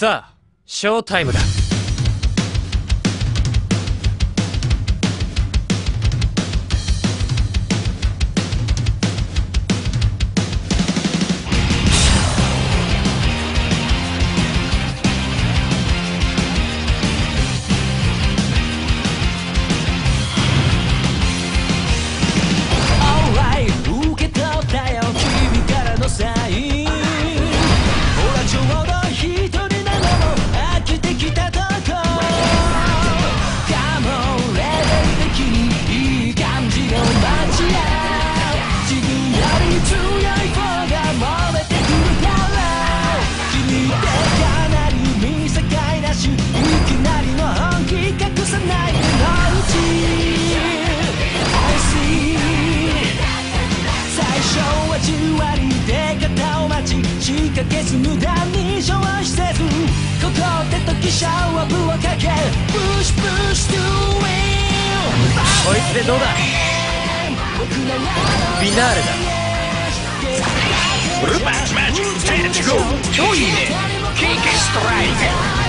さあショータイムだ。かけず無駄に消費せずここで時シャワーブをかけ Push push to win こいつでどうだビナーレだルーバッチマッチレッツゴー超いいねキックストライク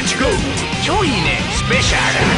ッツゴー超いいねスペシャル